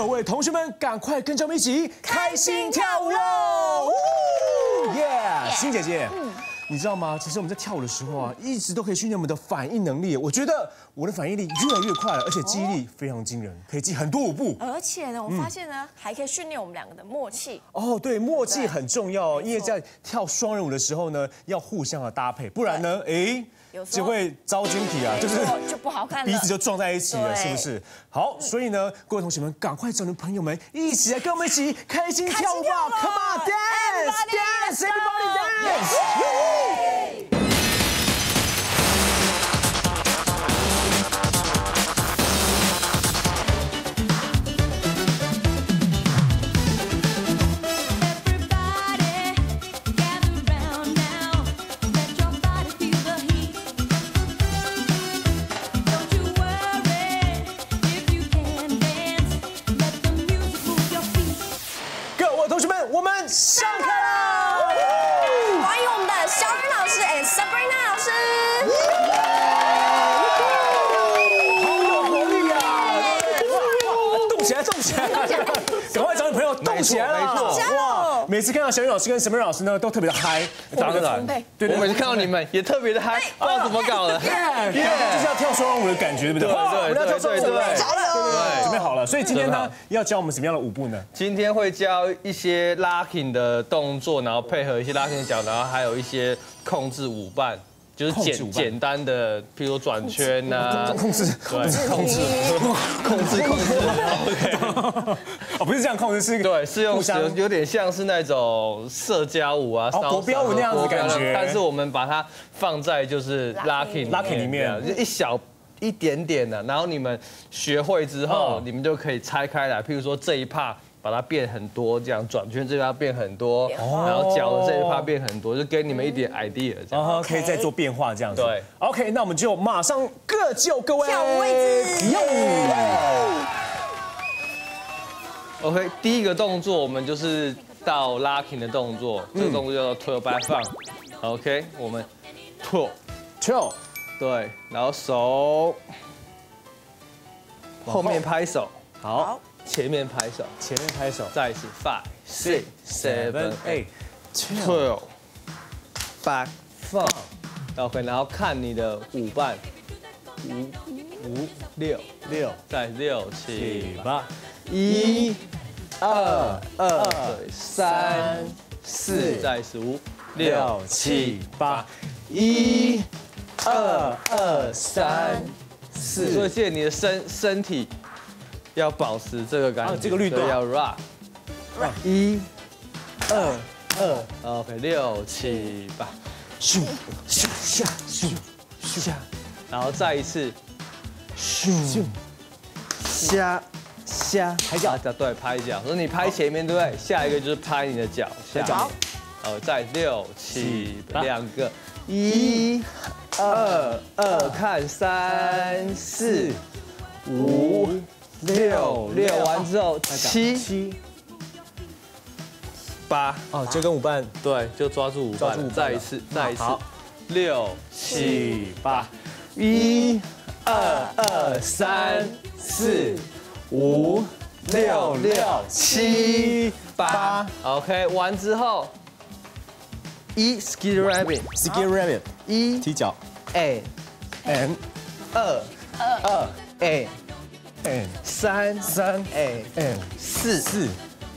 姐。各位同学们，赶快跟着我们一起开心跳舞喽！耶，欣姐姐。你知道吗？其实我们在跳舞的时候啊，一直都可以训练我们的反应能力。我觉得我的反应力越来越快了，而且记忆力非常惊人，可以记很多舞步。而且呢，我发现呢，还可以训练我们两个的默契。哦，对，默契很重要，因为在跳双人舞的时候呢，要互相的搭配，不然呢，哎，就会招晶体啊，就是就不好看，鼻子就撞在一起了，是不是？好，所以呢，各位同学们，赶快找你朋友们一起来跟我们一起开心跳舞吧！Come on dance，dance everybody dance！老师 and Sabrina 老师。好有活力啊！动起来，动起来！赶快找你朋友动起来了！哇！每次看到小雨老师跟沈美老师呢，都特别的嗨。当然，对我每次看到你们也特别的嗨，不知道怎么搞的。耶！就是要跳双人舞的感觉，对不对？对对我们要跳双人舞所以今天呢，要教我们什么样的舞步呢？今天会教一些 locking 的动作，然后配合一些 locking 的脚，然后还有一些控制舞伴，就是简简单的，譬如说转圈呐，控制，对，控制，控制，控制。OK，哦，不是这样控制，是对，是用有有点像是那种社交舞啊，哦国标舞那样子的感觉。但是我们把它放在就是 locking locking 里面就一小。一点点的，然后你们学会之后哦，你们就可以拆开来。譬如说这一趴把它变很多，这样转圈这一趴变很多，然后脚的这一趴变很多，就给你们一点 idea 这样。啊，可以再做变化这样子。对，OK，那我们就马上各就各位跳舞位置哟。OK，第一个动作我们就是到 locking 的动作，这个动作叫做 twirl back fun。OK，我们 twirl。对，然后手后面拍手，好，前面拍手，前面拍手。再一次 five six seven eight Chill，twirl back fun。OK，然后看你的舞伴，五五六，六再六七八，一二二三四，再是五六七八，一二二三四。所以记得你的身身体要保持这个感觉，啊这个律动要 rock。一二二，OK，六七八，咻咻下咻咻。下然后再一次。咻下下拍脚，对，拍脚。所以你拍前面，对不对？下一个就是拍你的脚下。脚。面。哦，再六七八。两个，一二二，看三四五六六完之后七。七八，哦，就跟舞伴对，就抓住舞伴抓住舞伴，再一次，再一次。好，六七七八。一二二三四五六六七八，OK，完之后一 ski rabbit，Ski Rabbit 一踢脚 A and 二二 A and 三三 A and 四四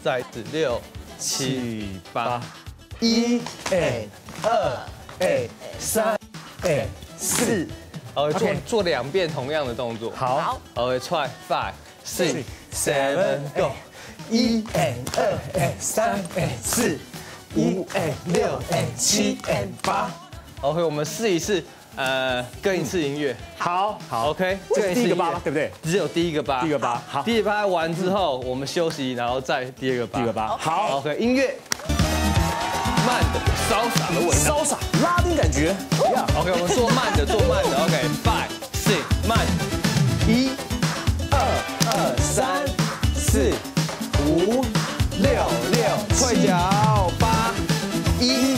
再一次六七七八八一 A 二 A 三 and 四，OK，做做两遍同样的动作。好 OK，try five six seven seven go，一 and 二 and 三 and 四五 and 六 and 七 and 八。OK，我们试一试，呃，跟一次音乐。好好 OK，这是第一个八跟次音乐对不对？只有第一个八。第一个八好第一个八完之后，我们休息，然后再第二个八。第二个八好 OK，音乐，慢的，潇洒的味道。潇洒拉丁感觉呀 OK，我们做慢的，做慢的。OK，five six 慢，一二二三四五六六，退脚八，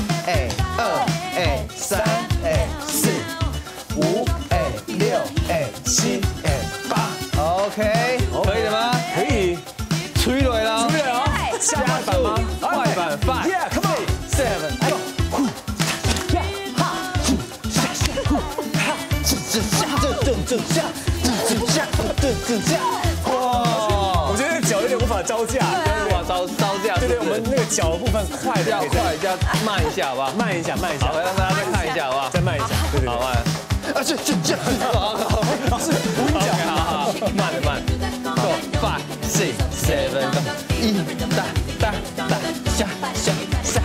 们那个脚的部分快的要快，要慢一下，好不好？慢一下，慢一下好，，让大家再看一下，好不好？再慢一下，对对对。好慢，啊，这这这，好好好，老师，无影脚。好好，慢的慢，Go five six seven go，一哒哒哒下下下，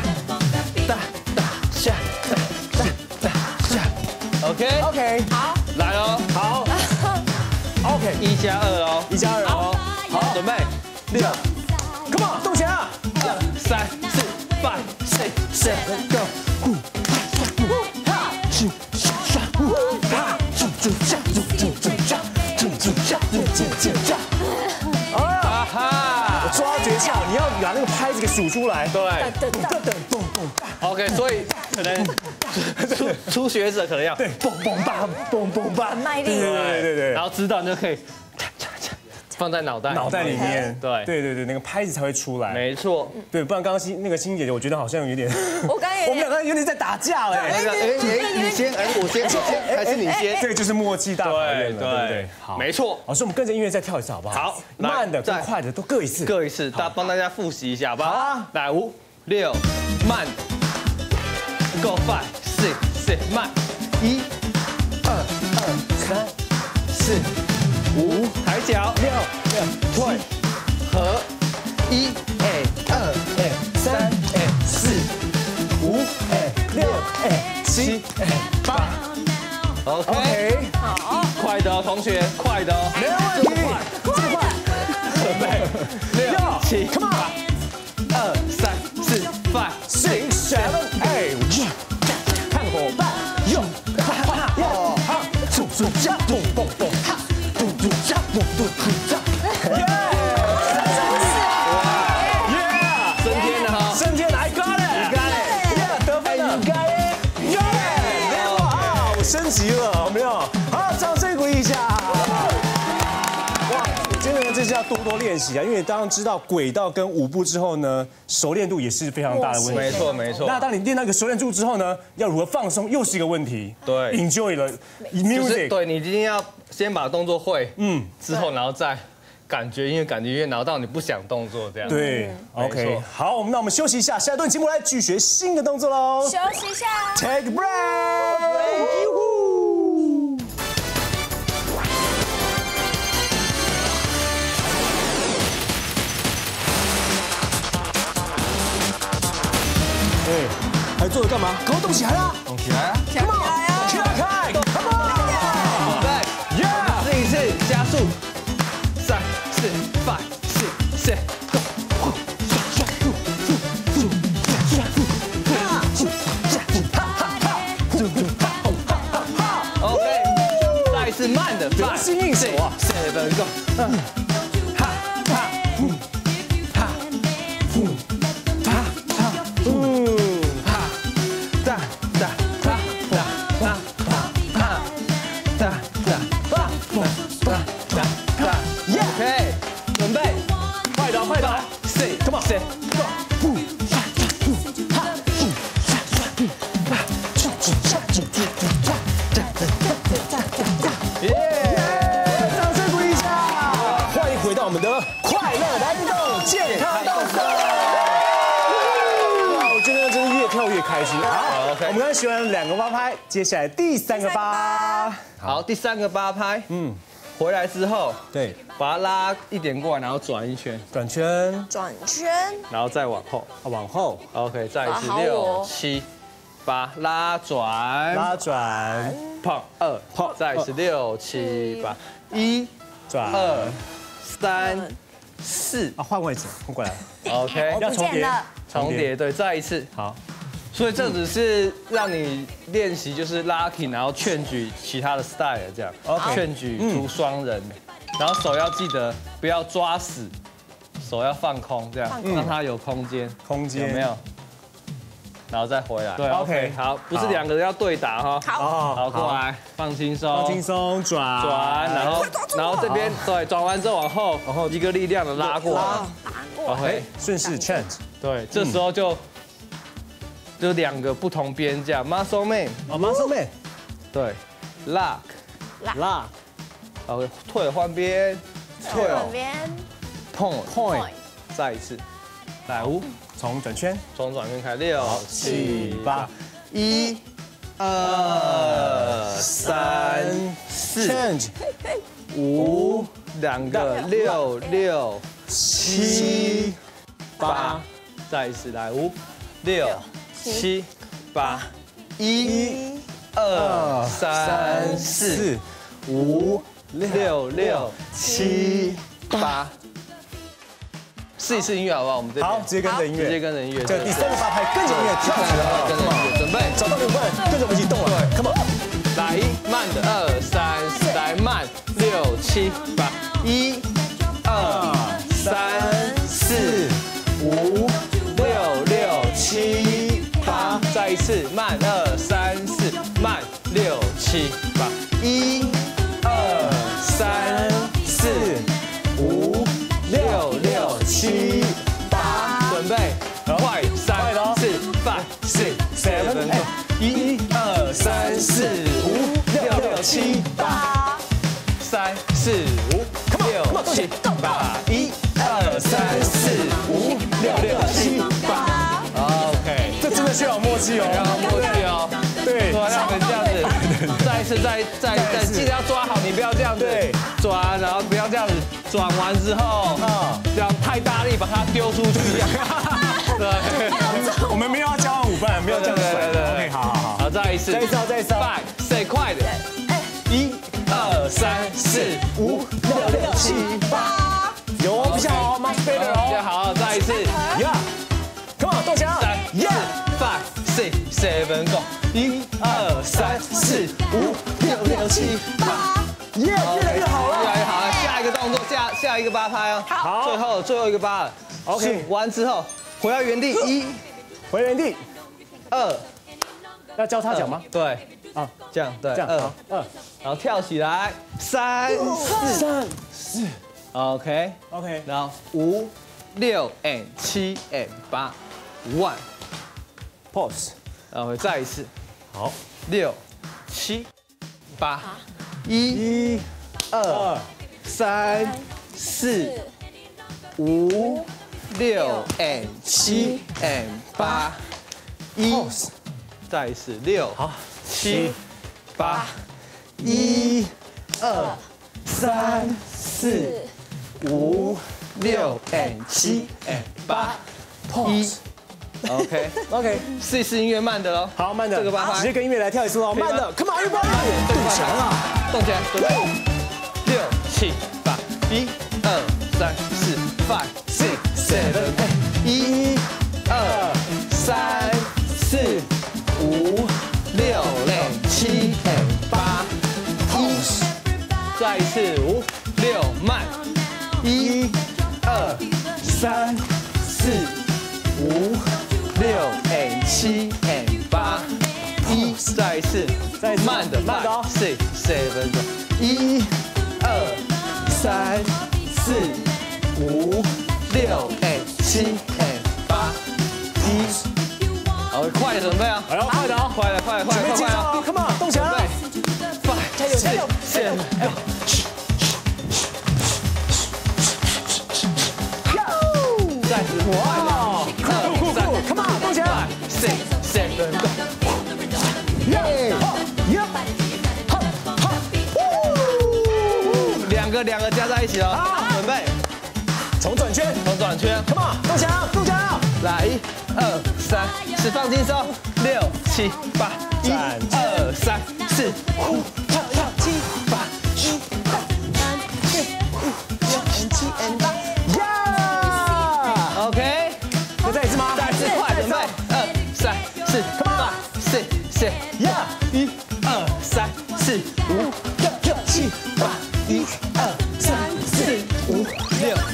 哒哒下下下下，OK OK，好，来喽，好，OK，一加二哦，一加二哦，好，准备，六，Come on，动起来三四 five six seven go 呼哈哈呼哈咻咻下呜哈咻咻下呜呜呜哈啊哈我抓诀窍你要把那个拍子给数出来对噔噔噔噔噔 ok 所以可能初初学者可能要对嘣嘣吧嘣嘣吧很卖力对对对然后知道你就可以放在脑袋脑袋里面，对对对对，那个拍子才会出来。没错。对，不然刚刚欣那个欣姐姐，我觉得好像有点，我刚 我们两个有点在打架哎。那个，哎哎，你先，哎，我先，我先，还是你先？这个就是默契大考验了，对不对？好，没错。老师，我们跟着音乐再跳一次好不好？好慢的跟快的都各一次。各一次，大帮大家复习一下，好不好？好啊来五六慢，Go five six six 慢，一二二三四五抬脚六六退和一哎二哎三哎四五哎六哎七哎八。OK，OK，快的哦，同学，快的哦，没问题，这么快，准备。六七，Come on，二三四 five six seven eight，看伙伴，用哈哈哈哈。哈，咚咚练习啊，因为当然知道轨道跟舞步之后呢，熟练度也是非常大的问题。没错没错那当你练到一个熟练度之后呢，要如何放松又是一个问题。对，enjoy 了就是 music。对你一定要先把动作会，嗯，之后然后再感觉音乐，感觉音乐，然后到你不想动作这样。对，OK，好，我们那我们休息一下，下一段节目来继续学新的动作喽。休息一下。Take a break。坐着干嘛？赶快动起来啦！动起来啊！跳起来啊！跳开，Come on！来，Yeah！试一次加速，三四 five six seven go。OK，再一次慢的，得心应手啊 Seven go，哒哒哒哒哒，OK，准备，快点，快点！say Come 接下来第三个八。好，第三个八拍，嗯，回来之后，对，把它拉一点过来，然后转一圈，转圈，转圈，然后再往后。往后。OK，再一次六哦七八，拉转，拉转，碰二，碰再一次六七八，一转。二三四。啊，换位置，换过来。OK，要重叠。了，重叠，对，再一次。好，所以这只是让你练习，就是 locking，然后劝举其他的 style 这样 OK 劝举出双人，然后手要记得不要抓死，手要放空，这样让它有空间，空间。有没有？然后再回来，对 OK 好，不是两个人要对打哈，好，哦好，过，来，放轻松，放轻松，转。转，然后然后这边对，转完之后往后，然后。一个力量的拉过。来打过。来，，OK，顺势 change，对，这时候就就两个不同边这样，muscle man，哦，muscle man，对，lock，拉，好，退换边，退左哦边。Point point 再一次，来五，从转圈。从转圈开，六七八。八，一、二、三、四、change 五，两个六六七八，再一次来五六七八，一、二、三、四、五、六六七八。试一试音乐好不好？我们这边好，直接跟着音直接乐，跟着音乐。这第三个八拍跟着音乐跳起来了跟着音乐，准备。找到五分，跟着我们一起动了，come on，来慢的二三四，来慢六七八，一、二、对转，然后不要这样子转完之后，嗯。这样太大力把它丢出去，对，我们没有要交换五分，没有这样子对对对好好好，好，再一次，再一次哦再一次哦 five，say 快点，一二三四五六六七八，有哦，比较好，much better 哦好，再一次，，Yeah，come on，动起来三四，Yeah，five six seven go，一二三四五六六七八。越来越好了。越，来越好了，下一个动作，下下一个八拍哦。好。最后最后一个八了。OK 完之后回到原地，一、回原地，二，要交叉脚吗？对，啊，这样对，这样，二。好，，二，然后跳起来，三。四。三。四，OK，，OK，然后五、六 and 七 and 八，one，pause，然后再一次，好，六、七、八，一、二、三、四。五、六 and 七 and 八，一，再一次六，七、八，一、二、三、四、五、六 and 七 and 八，一 pause，，OK，OK，试一试音乐慢的喽，好，慢的，这个办法。直接跟音乐来跳一次哦，慢的，Come on，everybody，动起来了，动起来，准备，六七八，一二三四，five six seven 慢的慢的哦。six seven 一二三四五六七八，一，好，快点准备啊！哎呦，快的啊，快了，快了，快快了哦，Come on，动起来。了，！Five，加油，加油，seven，再。次，个加在一起哦，准备，从转圈。从转圈，，Come on，动起来，动起来，一二三四，放轻松，六七八，一二三四。五跳跳七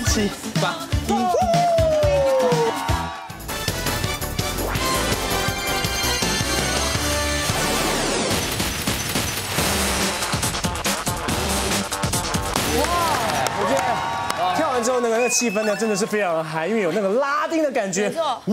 六七八，一。我觉得跳完之后那个那个气氛呢，真的是非常的嗨，因为有那个拉丁的感觉，哇，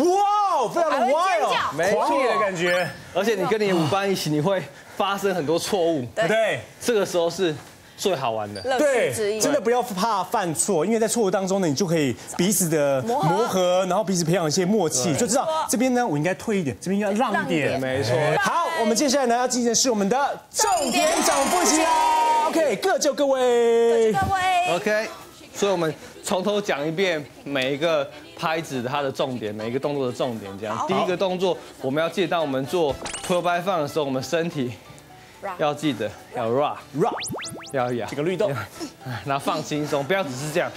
非常的 wild，没狂野的感觉，而且你跟你的舞伴一起，你会发生很多错误。对不对？这个时候是最好玩的。对。真的不要怕犯错，因为在错误当中呢，你就可以彼此的磨合，然后彼此培养一些默契，就知道这边呢我应该退一点，这边应该让一点，没错哎好，我们接下来呢要进行的是我们的重点掌复习啦。OK，各就各位。各位，OK，所以我们从头讲一遍每一个拍子它的重点，每一个动作的重点。这样，第一个动作我们要记得，当我们做 twelve by five 的时候，我们身体要记得要 rock，Rock 要摇这，个律动然后放轻松，不要只是这样，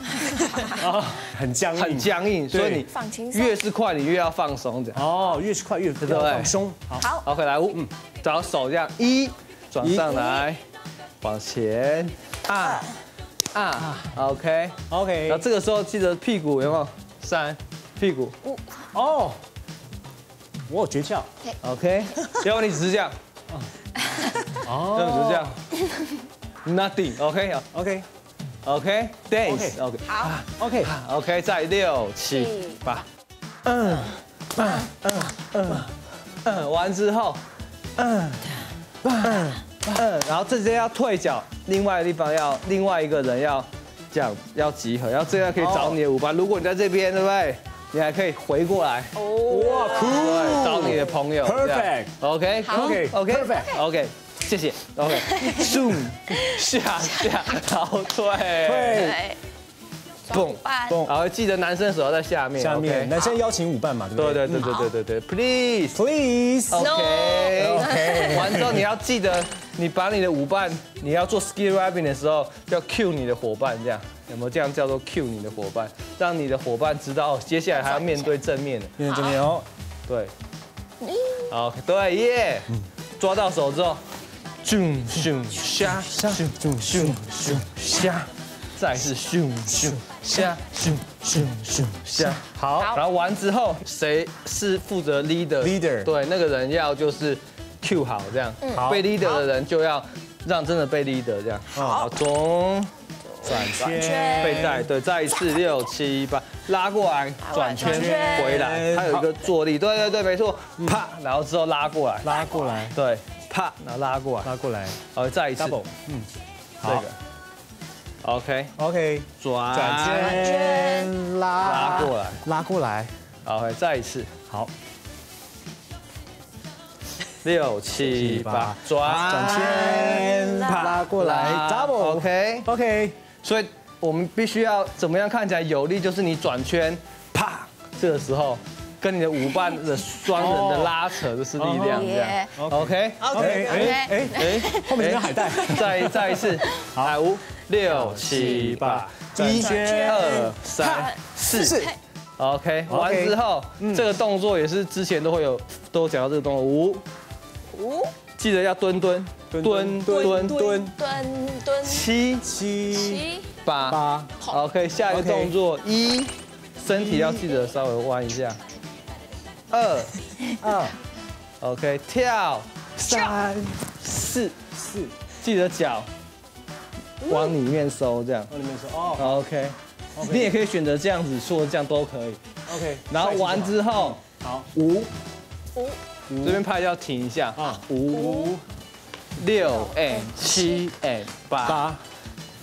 很僵硬，很僵硬。所以你放轻松。越是快，你越要放松。这样。哦，越是快越对要放松。好，好，OK，来五，嗯，找手这样一转上来，往前，二二，OK。OK，然后这个时候记得屁股有没有？三，屁股。五。哦，我有诀窍。，OK。要不然你只是这样，哦。要不只是这样，nothing，OK 好 OK，OK，dance，OK，好，OK，OK，再六七七八，嗯嗯嗯嗯嗯，完之后，嗯嗯嗯，然后这边要退脚，另外的地方要另外一个人要这样要集合，然后这样可以找你的舞伴。如果你在这边，对不对？你还可以回过来，哇对，酷，找你的朋友。Perfect OK 好 OK OK Perfect OK，谢谢。OK，zoom 下下倒退，蹦然后记得男生手要在下面，下面男生邀请舞伴嘛，对不对？对对对对对对对，Please。Please。OK OK 完之后你要记得，你把你的舞伴，你要做 skill rapping 的时候，要 cue 你的伙伴，这样有没有这样叫做 cue 你的伙伴，让你的伙伴知道哦，接下来还要面对正面的，面对正面哦，对。OK，对耶，抓到手之后，咻咻下下咻咻咻咻下，再是咻咻下咻咻咻下。好，然后完之后，谁是负责 leader Leader 对，那个人要就是 Q 好这样，好。被 leader 的人就要让真的被 leader 这样。好，中转圈。圈，背带，对，再一次六七八，拉过来，转圈回来，还有一个坐力，对对对，没错，啪，然后之后拉过来，拉过来，对，啪，然后拉过来，拉过来。好，再一次。嗯，这好。个，OK，，OK，转转圈，拉拉过来，拉过来，，OK，再一次，好，六七八，转转圈，拉过来，double，，OK。OK，所以我们必须要怎么样看起来有力？就是你转圈，啪，这个时候跟你的舞伴的双人的拉扯，就是力量，这样。耶。OK 哎哎哎，哎，后面有个海带，再 再一次，来五六七八，一二三四。四。OK，完之后，这个动作也是之前都会有都讲到这个动作，五。五。记得要蹲蹲。蹲蹲蹲蹲，蹲蹲。七七。七。八。八，OK，下一个动作一，身体要记得稍微弯一下。二。二，OK，跳。三。四，四，记得脚往里面收，这样。往里面收哦。OK，你也可以选择这样子说，这样都可以。，OK，然后完之后，好，五。五。这边拍要停一下。啊。五。六 and 七 and 八。八。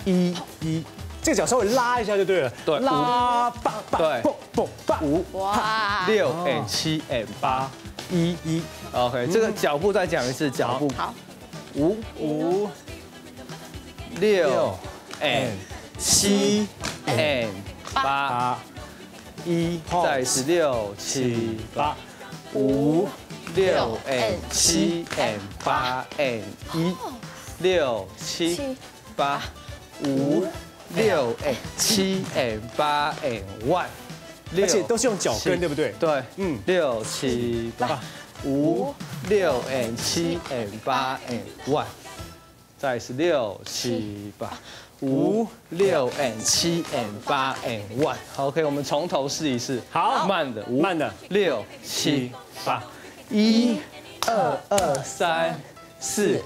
一一，这个脚稍微拉一下就对了，对。拉。八八，对。蹦蹦八。五。哇，六 and 七 and 八。一一。OK，这个脚步再讲一次，脚步。好，五。五六 and 七 and 八。八一，再是六七八。五六 and 七 and 八 and 一六七七八五六 and 七 and 八 and one，而且都是用脚跟，对不对？对，嗯嗯，六七八五六 and 七 and 八 and one，再是六七八五六 and 七 and 八 and one。OK，我们从头试一试。好慢的，五慢的六七八，一二二三四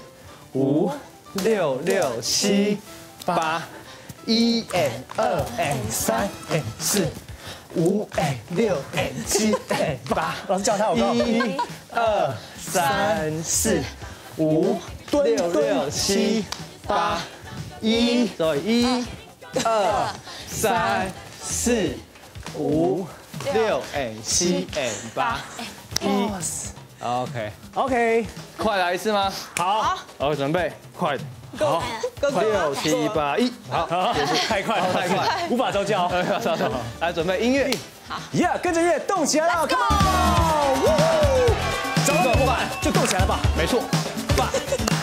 五六六七八，一 and 二 and 三 and 四。五 and 六 and 七 and 八，老师教他好不好？一、二、三、四、五、六、六、七、八、一，走，一、二、三、四、五、六、哎，七、哎，八，一，OK，OK，快来一次吗？好，好，准备，快。的，好，六七八一，好，结束，太快了，太快，无法招教。呃，稍等，来准备音乐，Yeah，跟着乐动起来了，Come on！呜找到伙伴就动起来了吧。没错。five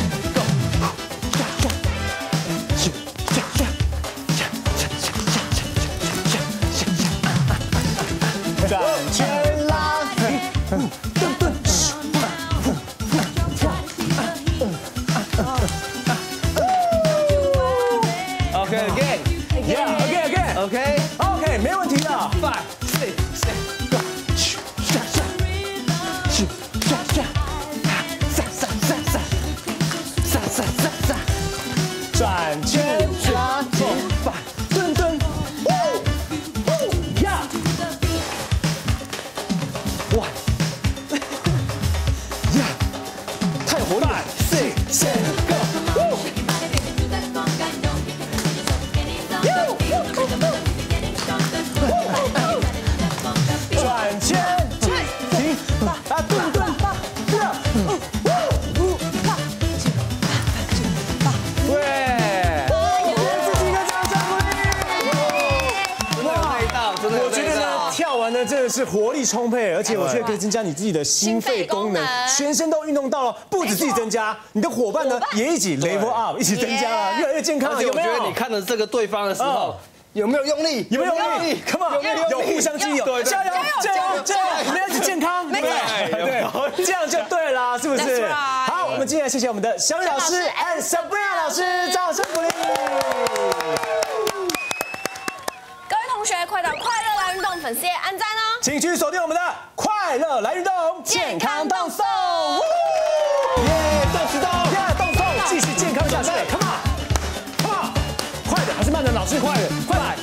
it. 力充沛，而且我觉得可以增加你自己的心肺功能全身都运动到了，不止自己增加，你的伙伴呢也一起 level up，一起增加了，越来越健康了，有没有？而且我觉得你？看着这个对方的时候哦，有没有用力？有没有用力？Come on，有没有互相激励，对对。加油加油加油！我们要一起健康，没错对。对，这样就对了，是不是？好，我们今天谢谢我们的小雨老师小老 and 师 Sabrina 老师，掌声鼓励。同学，快到快乐来运动粉丝页按赞哦！请继续锁定我们的快乐来运动，健康动送，耶，动次动，耶，动送，继续健康下去，Come on，Come on，快的还是慢的？老师快的，快来，